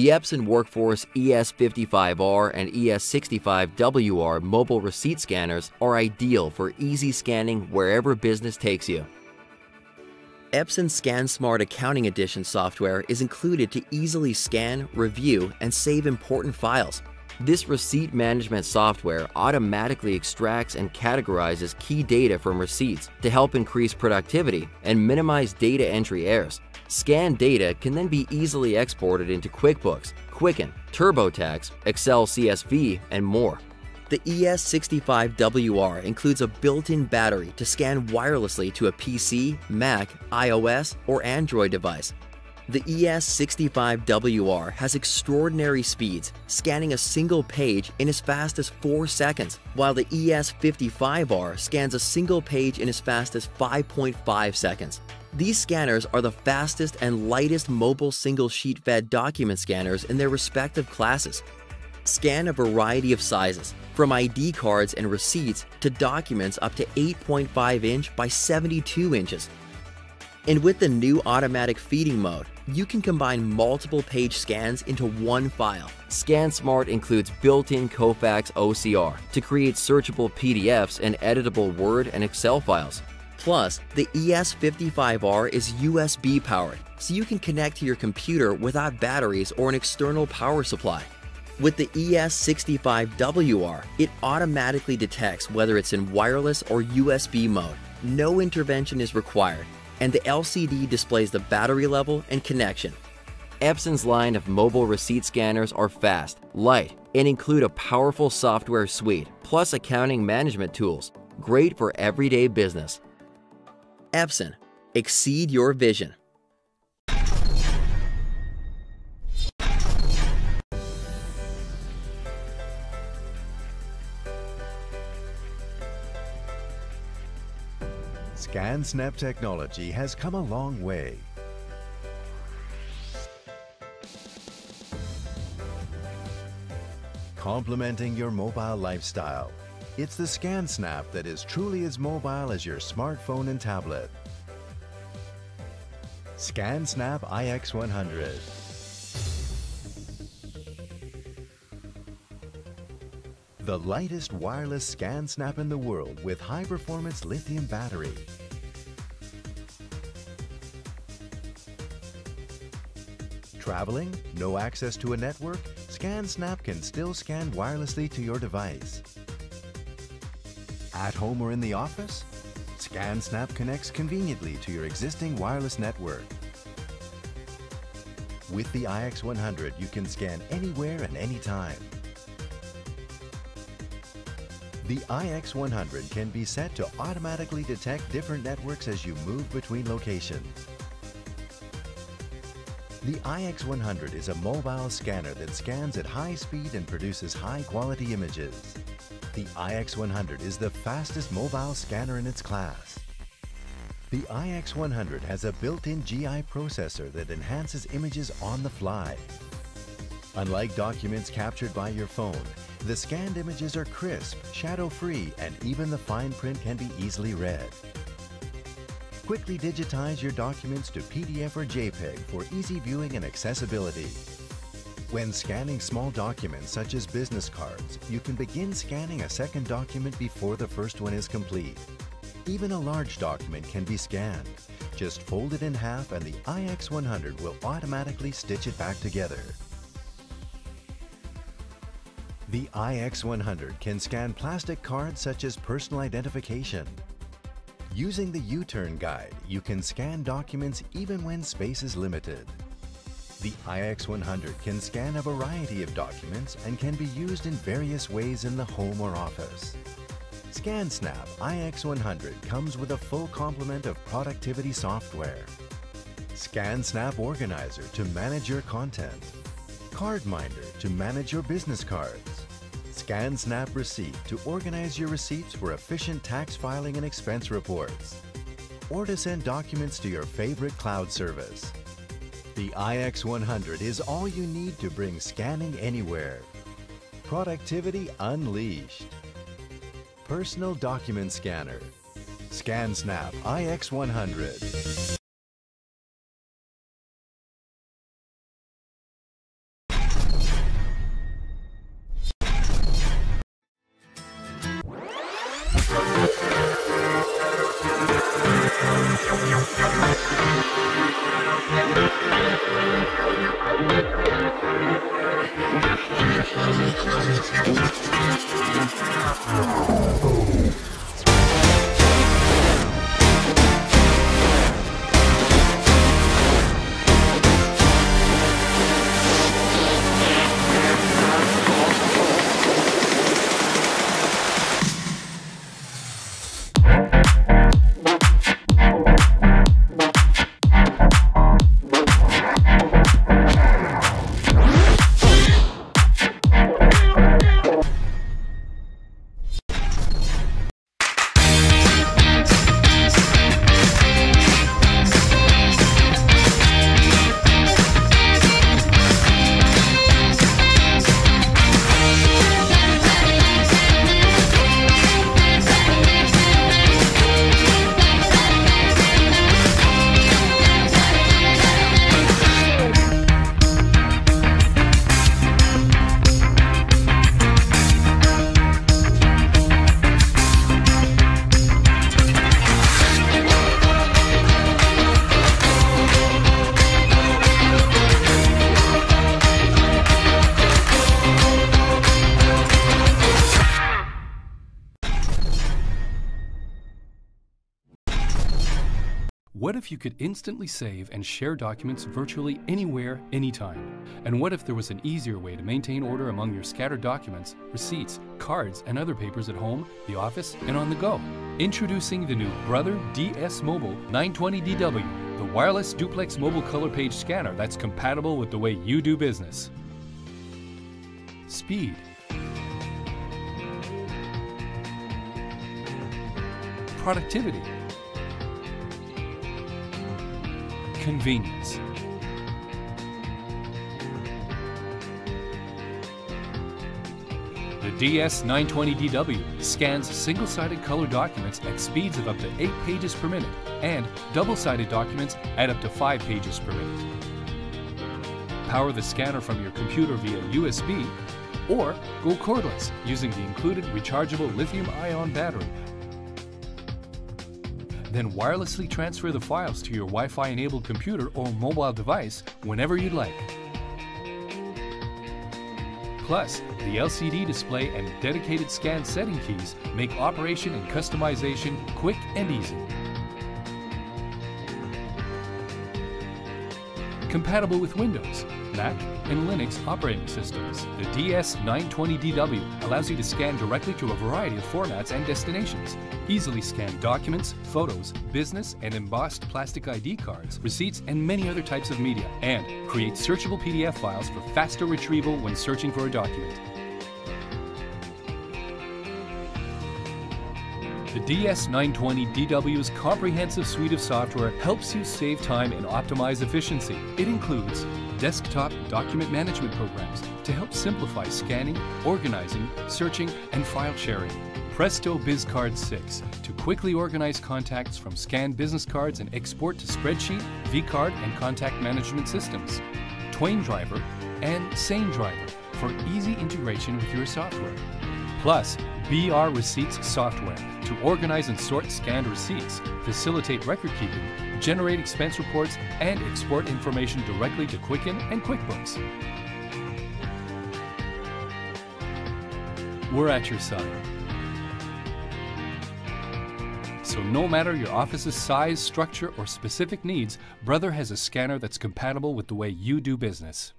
The Epson Workforce ES55R and ES65WR mobile receipt scanners are ideal for easy scanning wherever business takes you. Epson ScanSmart Accounting Edition software is included to easily scan, review, and save important files. This receipt management software automatically extracts and categorizes key data from receipts to help increase productivity and minimize data entry errors. Scanned data can then be easily exported into QuickBooks, Quicken, TurboTax, Excel CSV, and more. The ES65WR includes a built-in battery to scan wirelessly to a PC, Mac, iOS, or Android device. The ES65WR has extraordinary speeds, scanning a single page in as fast as 4 seconds, while the ES55R scans a single page in as fast as 5.5 seconds. These scanners are the fastest and lightest mobile single sheet fed document scanners in their respective classes. Scan a variety of sizes, from ID cards and receipts to documents up to 8.5 inch by 72 inches. And with the new automatic feeding mode, you can combine multiple page scans into one file. ScanSmart includes built-in Kofax OCR to create searchable PDFs and editable Word and Excel files. Plus, the ES55R is USB powered, so you can connect to your computer without batteries or an external power supply. With the ES65WR, it automatically detects whether it's in wireless or USB mode. No intervention is required, and the LCD displays the battery level and connection. Epson's line of mobile receipt scanners are fast, light, and include a powerful software suite, plus accounting management tools, great for everyday business. Epson. Exceed your vision. ScanSnap technology has come a long way. Complementing your mobile lifestyle, it's the ScanSnap that is truly as mobile as your smartphone and tablet. ScanSnap iX100. The lightest wireless ScanSnap in the world with high-performance lithium battery. Traveling? No access to a network? ScanSnap can still scan wirelessly to your device. At home or in the office? ScanSnap connects conveniently to your existing wireless network. With the iX100, you can scan anywhere and anytime. The iX100 can be set to automatically detect different networks as you move between locations. The iX100 is a mobile scanner that scans at high speed and produces high quality images. The iX100 is the fastest mobile scanner in its class. The iX100 has a built-in GI processor that enhances images on the fly. Unlike documents captured by your phone, the scanned images are crisp, shadow-free, and even the fine print can be easily read. Quickly digitize your documents to PDF or JPEG for easy viewing and accessibility. When scanning small documents such as business cards, you can begin scanning a second document before the first one is complete. Even a large document can be scanned. Just fold it in half and the iX100 will automatically stitch it back together. The iX100 can scan plastic cards such as personal identification. Using the U-turn guide, you can scan documents even when space is limited. The iX100 can scan a variety of documents and can be used in various ways in the home or office. ScanSnap iX100 comes with a full complement of productivity software. ScanSnap Organizer to manage your content. CardMinder to manage your business cards. ScanSnap Receipt to organize your receipts for efficient tax filing and expense reports. Or to send documents to your favorite cloud service. The iX100 is all you need to bring scanning anywhere. Productivity unleashed. Personal Document Scanner. ScanSnap iX100. What if you could instantly save and share documents virtually anywhere, anytime? And what if there was an easier way to maintain order among your scattered documents, receipts, cards, and other papers at home, the office, and on the go? Introducing the new Brother DS Mobile 920DW, the wireless duplex mobile color page scanner that's compatible with the way you do business. Speed. Productivity. Convenience. The DS920DW scans single-sided color documents at speeds of up to 8 pages per minute and double-sided documents at up to 5 pages per minute. Power the scanner from your computer via USB or go cordless using the included rechargeable lithium-ion battery then wirelessly transfer the files to your Wi-Fi enabled computer or mobile device whenever you'd like. Plus, the LCD display and dedicated scan setting keys make operation and customization quick and easy. Compatible with Windows, Mac, and Linux operating systems. The DS920DW allows you to scan directly to a variety of formats and destinations. Easily scan documents, photos, business and embossed plastic ID cards, receipts, and many other types of media. And create searchable PDF files for faster retrieval when searching for a document. DS920DW's comprehensive suite of software helps you save time and optimize efficiency. It includes desktop document management programs to help simplify scanning, organizing, searching, and file sharing. Presto BizCard 6 to quickly organize contacts from scanned business cards and export to spreadsheet, vCard, and contact management systems. Twain Driver and Sane Driver for easy integration with your software. Plus, BR Receipts software to organize and sort scanned receipts, facilitate record keeping, generate expense reports, and export information directly to Quicken and QuickBooks. We're at your side. So no matter your office's size, structure, or specific needs, Brother has a scanner that's compatible with the way you do business.